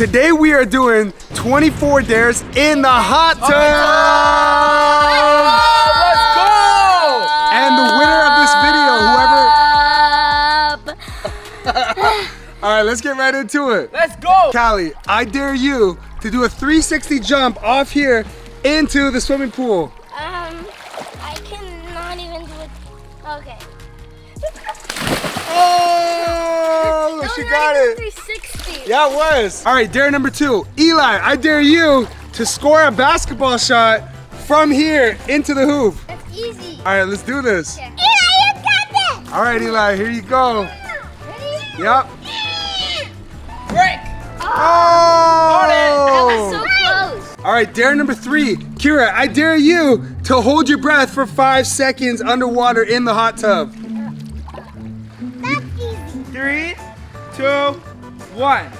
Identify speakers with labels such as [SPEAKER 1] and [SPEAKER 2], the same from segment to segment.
[SPEAKER 1] today we are doing 24 dares in the hot tub.
[SPEAKER 2] Uh,
[SPEAKER 1] And the winner of this video, whoever. All right, let's get right into it.
[SPEAKER 3] Let's go.
[SPEAKER 1] Cali, I dare you to do a 360 jump off here into the swimming pool. Oh, she got it.
[SPEAKER 2] 360.
[SPEAKER 1] Yeah, it was. All right, dare number two. Eli, I dare you to score a basketball shot from here into the hoop.
[SPEAKER 2] That's easy.
[SPEAKER 1] All right, let's do this.
[SPEAKER 2] Yeah. Eli, you got this.
[SPEAKER 1] All right, Eli, here you go.
[SPEAKER 2] Ready?
[SPEAKER 1] Yep.
[SPEAKER 3] Break.
[SPEAKER 1] Oh!
[SPEAKER 2] That was so close.
[SPEAKER 1] All right, dare number three. Kira, I dare you to hold your breath for five seconds underwater in the hot tub.
[SPEAKER 2] That's easy.
[SPEAKER 3] Three, two, one.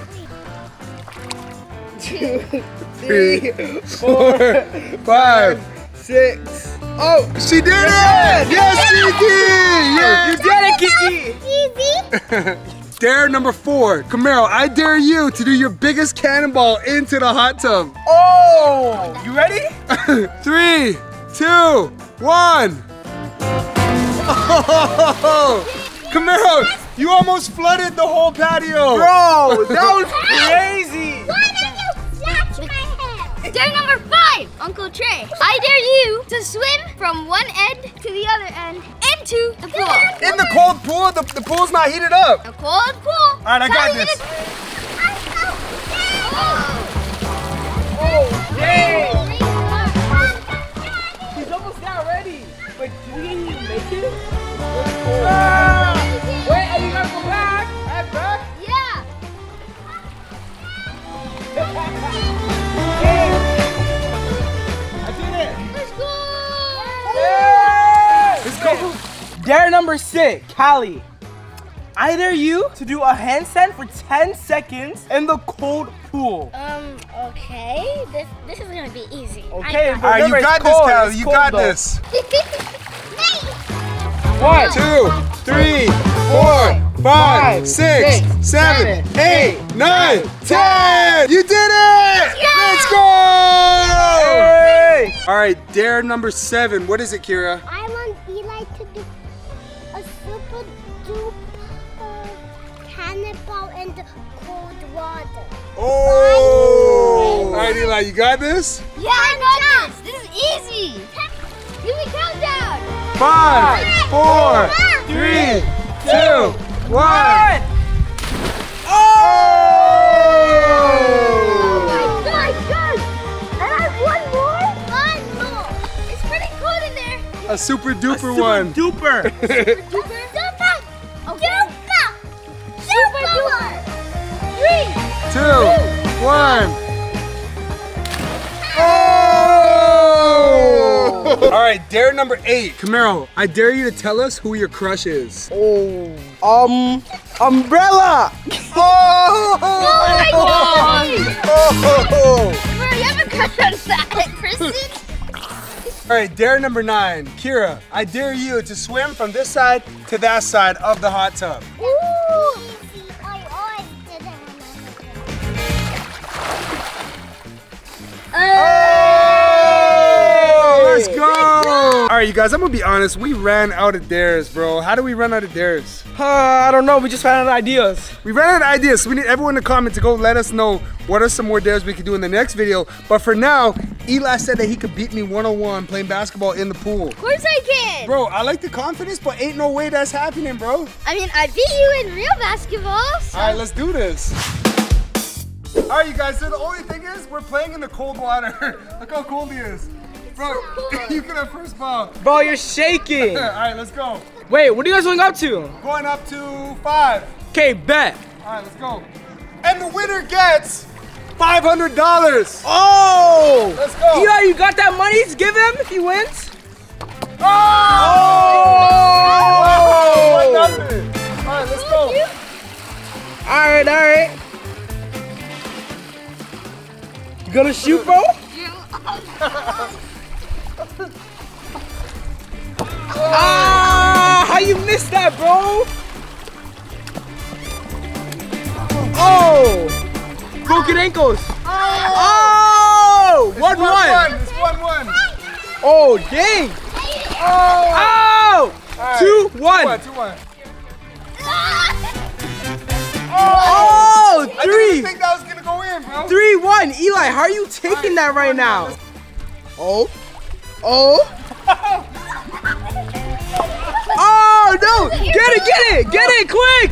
[SPEAKER 1] Three, four, five.
[SPEAKER 3] Six. Oh,
[SPEAKER 1] She did it! Yes, she did!
[SPEAKER 3] you did it, Kiki.
[SPEAKER 2] Easy.
[SPEAKER 1] Dare number four. Kameiro, I dare you to do your biggest cannonball into the hot tub.
[SPEAKER 3] Oh, you ready?
[SPEAKER 1] Three, two, one. Oh, Kameiro, you almost flooded the whole patio.
[SPEAKER 3] Bro, that was crazy.
[SPEAKER 2] Why did you snatch my head? Dare number five, Uncle Trey. I dare you to swim from one end to the other end into the pool.
[SPEAKER 1] In the cold pool, the, the pool's not heated up.
[SPEAKER 2] The cold pool. All
[SPEAKER 1] right, I got this.
[SPEAKER 3] Oh, dang. He's almost not ready. Wait, did we even make it? Ah! Number six, Cali. I dare you to do a handstand for 10 seconds in the cold pool.
[SPEAKER 2] Um. Okay. This this is gonna be easy.
[SPEAKER 3] Okay,
[SPEAKER 2] I
[SPEAKER 1] All right, you got
[SPEAKER 3] it's
[SPEAKER 1] this,
[SPEAKER 3] Cali.
[SPEAKER 1] You
[SPEAKER 3] cold,
[SPEAKER 1] got
[SPEAKER 3] though.
[SPEAKER 1] this.
[SPEAKER 3] One,
[SPEAKER 1] two, three, four, five, six, seven, eight, nine, ten. You did it! Let's go!
[SPEAKER 3] Hey!
[SPEAKER 1] All right, dare number seven. What is it, Kira?
[SPEAKER 2] Cannonball in the cold water.
[SPEAKER 1] Oh! All right, Eli, you got this?
[SPEAKER 2] Yeah, I got this. This is easy. Give me countdown.
[SPEAKER 1] Five, four, three, two, one.
[SPEAKER 2] Oh
[SPEAKER 1] Oh!
[SPEAKER 2] my gosh, guys. I have one more. One more. It's pretty cold in there.
[SPEAKER 1] A super duper
[SPEAKER 3] Super
[SPEAKER 1] one.
[SPEAKER 3] duper.
[SPEAKER 2] Super. Super.
[SPEAKER 1] Two, one. Oh! All right, dare number eight. Kameiro, I dare you to tell us who your crush is.
[SPEAKER 3] Oh. Um, umbrella.
[SPEAKER 1] Oh!
[SPEAKER 2] Oh my God.
[SPEAKER 1] Oh!
[SPEAKER 2] Bro, you have a crush on that person?
[SPEAKER 1] All right, dare number nine. Kira, I dare you to swim from this side to that side of the hot tub.
[SPEAKER 2] Ooh.
[SPEAKER 1] Right, you guys, I'm gonna be honest. We ran out of dares, bro. How do we run out of dares?
[SPEAKER 3] Uh, I don't know. We just ran out of ideas.
[SPEAKER 1] We ran out of ideas, so we need everyone to comment to go let us know what are some more dares we could do in the next video. But for now, Eli said that he could beat me one-on-one playing basketball in the pool.
[SPEAKER 2] Of course I can.
[SPEAKER 1] Bro, I like the confidence, but ain't no way that's happening, bro.
[SPEAKER 2] I mean, I beat you in real basketball. So.
[SPEAKER 1] All right, let's do this. All right, you guys, so the only thing is we're playing in the cold water. Look how cold he is. Bro, you get a first ball.
[SPEAKER 3] Bro, you're shaking.
[SPEAKER 1] All right, let's go.
[SPEAKER 3] Wait, what are you guys going up to?
[SPEAKER 1] Going up to five.
[SPEAKER 3] Okay, bet.
[SPEAKER 1] All right, let's go. And the winner gets $500.
[SPEAKER 3] Oh!
[SPEAKER 1] Let's go.
[SPEAKER 3] Eli, you got that money to give him if he wins?
[SPEAKER 1] Oh! One nothing. All right, let's go.
[SPEAKER 3] All right, all right. You gonna shoot, bro? Ah! How you missed that, bro? Oh! Broke it ankles.
[SPEAKER 1] Oh!
[SPEAKER 3] Oh! One
[SPEAKER 1] one,
[SPEAKER 3] one.
[SPEAKER 1] It's one one.
[SPEAKER 3] Oh, dang.
[SPEAKER 1] Oh!
[SPEAKER 3] Oh!
[SPEAKER 1] Right.
[SPEAKER 3] Two,
[SPEAKER 1] Two
[SPEAKER 3] one.
[SPEAKER 1] one. Two one.
[SPEAKER 3] Oh,
[SPEAKER 1] I didn't think that was gonna go in, bro.
[SPEAKER 3] Three, one. Eli, how are you taking that right now? Oh. Oh. Oh, no. Get it, get it. Get it, quick.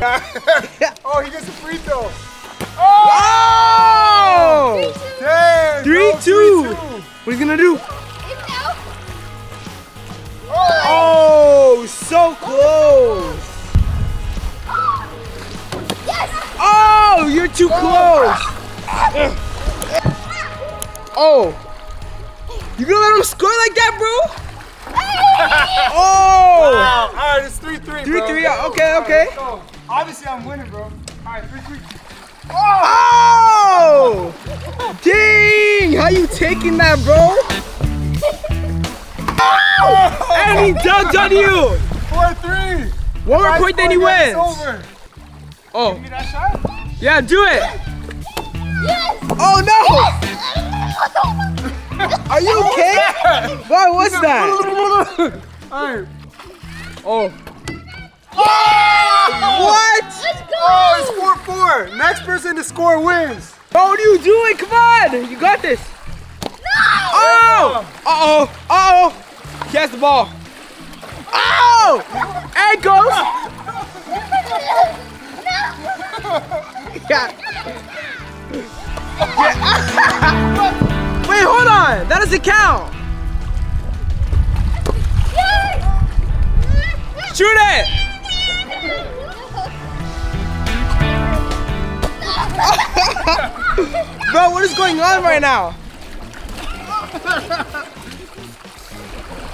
[SPEAKER 1] oh, he gets a free throw.
[SPEAKER 3] Oh.
[SPEAKER 1] Damn.
[SPEAKER 3] Three,
[SPEAKER 1] bro,
[SPEAKER 3] two. What are you going to do?
[SPEAKER 1] Oh.
[SPEAKER 3] Oh, so close. Oh, you're too oh. close. Oh. You gonna let him score like that, bro? Oh.
[SPEAKER 1] Wow. All right, it's three three.
[SPEAKER 3] Three,
[SPEAKER 1] bro.
[SPEAKER 3] three, yeah, okay,
[SPEAKER 1] right,
[SPEAKER 3] okay.
[SPEAKER 1] let's. Obviously, I'm winning, bro. All right, three three.
[SPEAKER 3] Oh! Dang! How you taking that, bro? And he dunked on you!
[SPEAKER 1] Four three.
[SPEAKER 3] One more point, then he wins.
[SPEAKER 1] It's over.
[SPEAKER 3] Oh,
[SPEAKER 1] Give me that shot.
[SPEAKER 3] yeah, do it!
[SPEAKER 2] Yes!
[SPEAKER 3] Oh no! Are you okay? Why was that?
[SPEAKER 1] All right.
[SPEAKER 3] Oh.
[SPEAKER 1] Oh!
[SPEAKER 3] What?
[SPEAKER 2] Let's go!
[SPEAKER 1] Oh, it's four four. Next person to score wins.
[SPEAKER 3] What are you doing? Come on! You got this! No! Oh! Uh-oh! Uh-oh! He has the ball. Oh! Ankles! Yeah. Yeah. Wait, hold on! That doesn't count! Shoot it! Bro, what is going on right now?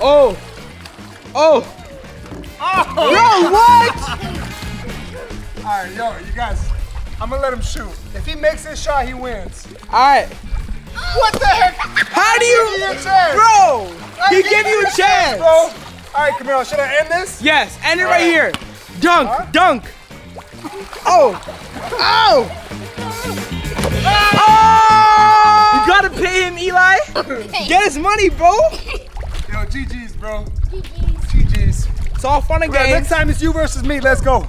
[SPEAKER 3] Oh! Oh! oh. Bro, what?
[SPEAKER 1] All right, yo, you guys. I'm gonna let him shoot. If he makes this shot, he wins.
[SPEAKER 3] Alright.
[SPEAKER 1] What the heck?
[SPEAKER 3] How do
[SPEAKER 1] Give me
[SPEAKER 3] you.
[SPEAKER 1] a.
[SPEAKER 3] Bro!
[SPEAKER 1] I
[SPEAKER 3] He
[SPEAKER 1] gave
[SPEAKER 3] gave you a chance!
[SPEAKER 1] bro. All right, Camilo, should I end this?
[SPEAKER 3] Yes, end it right here. Dunk,
[SPEAKER 1] Huh?
[SPEAKER 3] dunk. Oh! Oh!
[SPEAKER 1] Oh!
[SPEAKER 3] You gotta pay him, Eli. Get his money, bro.
[SPEAKER 1] Yo, GG's, bro. GG's. GG's.
[SPEAKER 3] It's all fun and games.
[SPEAKER 1] next time it's you versus me. Let's go.